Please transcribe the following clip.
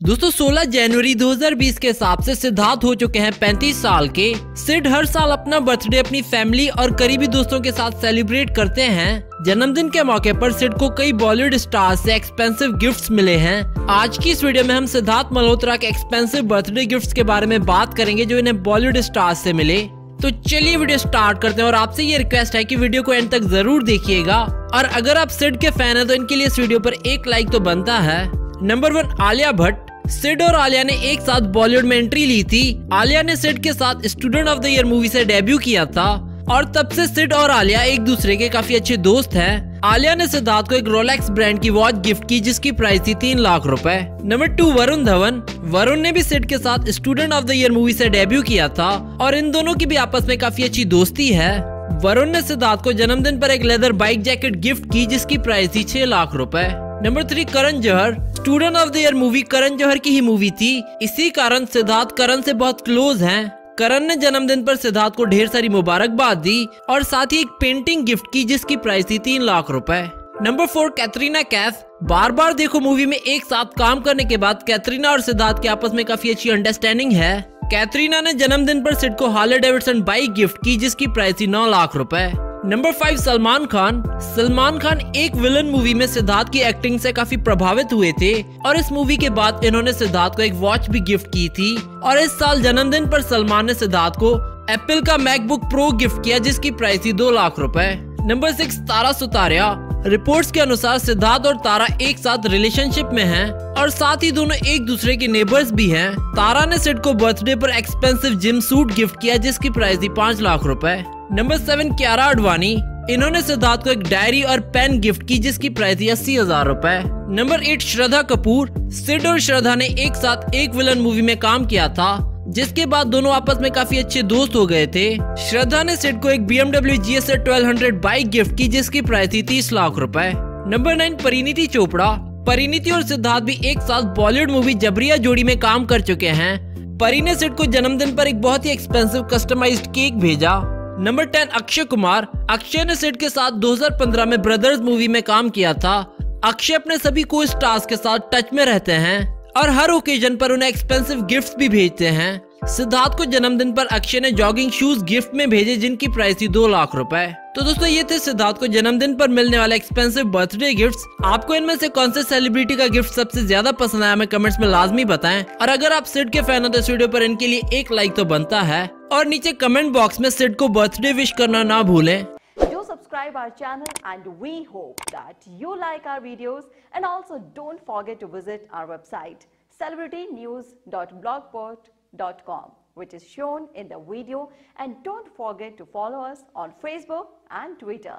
दोस्तों 16 जनवरी 2020 के हिसाब से सिद्धार्थ हो चुके हैं 35 साल के। सिड हर साल अपना बर्थडे अपनी फैमिली और करीबी दोस्तों के साथ सेलिब्रेट करते हैं। जन्मदिन के मौके पर सिड को कई बॉलीवुड स्टार से एक्सपेंसिव गिफ्ट्स मिले हैं। आज की इस वीडियो में हम सिद्धार्थ मल्होत्रा के एक्सपेंसिव बर्थडे गिफ्ट्स के बारे में बात करेंगे, जो इन्हें बॉलीवुड स्टार से मिले। तो चलिए वीडियो स्टार्ट करते हैं और आपसे ये रिक्वेस्ट है कि वीडियो को एंड तक ज़रूर देखिएगा। और अगर आप सिड के फ़ैन है तो इनके लिए इस वीडियो पर एक लाइक तो बनता है। Number one, Alia Bhatt. Sid और आलिया ने एक साथ बॉलीवुड में एंट्री ली थी। आलिया ने सिड के साथ student of the year movie से डेब्यू किया था, और तब से सिड और आलिया एक दूसरे के काफ़ी अच्छे दोस्त हैं। आलिया ने सिद्धार्थ को एक रोलेक्स ब्रांड की वॉच गिफ्ट की, जिसकी प्राइस थी तीन लाख रुपए। Number two Varun Dhawan. Varun ने भी सिड के साथ student of the year movie से डेब्यू किया था, और इन दोनों की भी आपस में काफ़ी अच्छी दोस्ती है। वरुण ने सिद्धार्थ को जन्मदिन पर एक लेदर बाइक जैकेट गिफ्ट की, जिसकी प्राइस थी छह लाख रुपए। Number three Karan Johar student of the year movie Karan Johar की ही मूवी थी। इसी कारण सिद्धार्थ करण से बहुत क्लोज हैं। करण ने जन्मदिन पर सिद्धार्थ को ढेर सारी मुबारकबाद दी और साथ ही एक पेंटिंग गिफ्ट की जिसकी प्राइस थी तीन लाख रुपए। Number four Katrina Kaif Baar Baar Dekho movie में एक साथ काम करने के बाद कैथरीना और सिद्धार्थ के आपस में काफ़ी अच्छी अंडरस्टैंडिंग है। कैथरीना ने जन्मदिन पर सिड को हार्ले डेविडसन बाइक गिफ्ट की जिसकी प्राइस थी नौ लाख रुपए। Number five Salman Khan Salman Khan Ek villain movie में सिद्धार्थ की एक्टिंग से काफ़ी प्रभावित हुए थे और इस मूवी के बाद इन्होंने सिद्धार्थ को एक वॉच भी गिफ्ट की थी और इस साल जन्मदिन पर सलमान ने सिद्धार्थ को एप्पल का मैकबुक प्रो गिफ्ट किया, जिसकी प्राइस थी दो लाख रुपए। Number six Tara Sutaria. Reports के अनुसार सिद्धार्थ और तारा एक साथ रिलेशनशिप में हैं और साथ ही दोनों एक दूसरे के नेबर्स भी हैं। तारा ने सिड को बर्थडे पर एक्सपेंसिव जिम सूट गिफ्ट किया, जिसकी प्राइस थी पाँच लाख रुपए। नंबर सेवन क्यारा अडवाणी इन्होंने सिद्धार्थ को एक डायरी और पेन गिफ्ट की, जिसकी प्राइस थी अस्सी हज़ार रूपए। Number eight Shraddha Kapoor. Sid और श्रद्धा ने एक साथ एक विलन मूवी में काम किया था, जिसके बाद दोनों आपस में काफ़ी अच्छे दोस्त हो गए थे। श्रद्धा ने सिड को एक B MW G S twelve bike gift की, जिसकी प्राइस थी तीस लाख रूपए। Number nine Parineeti Chopra. Parineeti और सिद्धार्थ भी एक साथ बॉलीवुड मूवी जबरिया जोड़ी में काम कर चुके हैं। परी ने सिड को जन्मदिन पर एक बहुत ही एक्सपेंसिव कस्टमाइज्ड केक भेजा। नंबर टेन अक्षय कुमार अक्षय ने सेट के साथ 2015 में ब्रदर्स मूवी में काम किया था। अक्षय अपने सभी को स्टार्स के साथ टच में रहते हैं और हर ओकेजन पर उन्हें एक्सपेंसिव गिफ्ट्स भी भेजते हैं। सिद्धार्थ को जन्मदिन पर अक्षय ने जॉगिंग शूज़ गिफ्ट में भेजे, जिनकी प्राइस थी दो लाख रुपए। तो दोस्तों, ये थे सिद्धार्थ को जन्मदिन पर मिलने वाले एक्सपेंसिव बर्थडे गिफ्ट्स आपको इनमें से कौन से सेलिब्रिटी का गिफ्ट सबसे ज़्यादा पसंद आया, हमें कमेंट्स में लाजमी बताएँ। और अगर आप सिड के फ़ैन हो तो इस वीडियो पर इनके लिए एक लाइक तो बनता है। और नीचे कमेंट बॉक्स में सिड को बर्थडे विश करना ना भूलें Do subscribe our channel and we hope that you like our videos and also don't forget to visit our website celebritynews.blogspot.com which is shown in the video and don't forget to follow us on Facebook and Twitter.